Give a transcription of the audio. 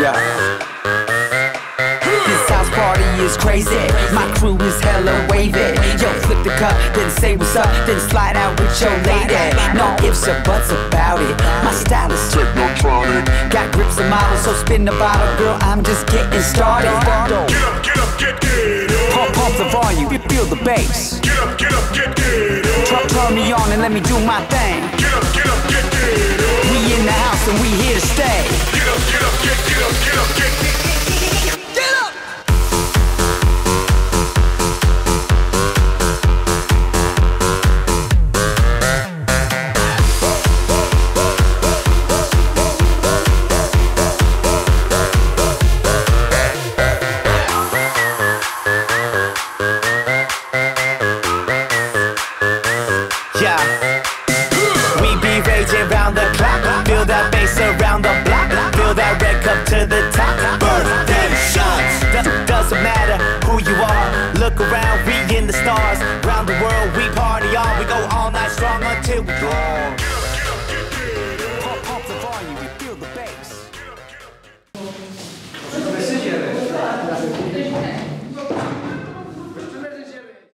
Yeah. This house party is crazy. My crew is hella wavy. Yo, flip the cup, then say what's up, then slide out with your lady. No ifs or buts about it. My style is technotronic. Got grips and models, so spin the bottle, girl. I'm just getting started. Get up, get up, get up. Pump, pump the volume, you feel the bass. Get up, get up, get up. Turn, turn me on and let me do my thing. Get up. We be raging round the clock, feel that bass around the block, feel that red cup to the top. Birthday shots! Do doesn't matter who you are, look around, we in the stars. Round the world, we party on, we go all night strong until we draw.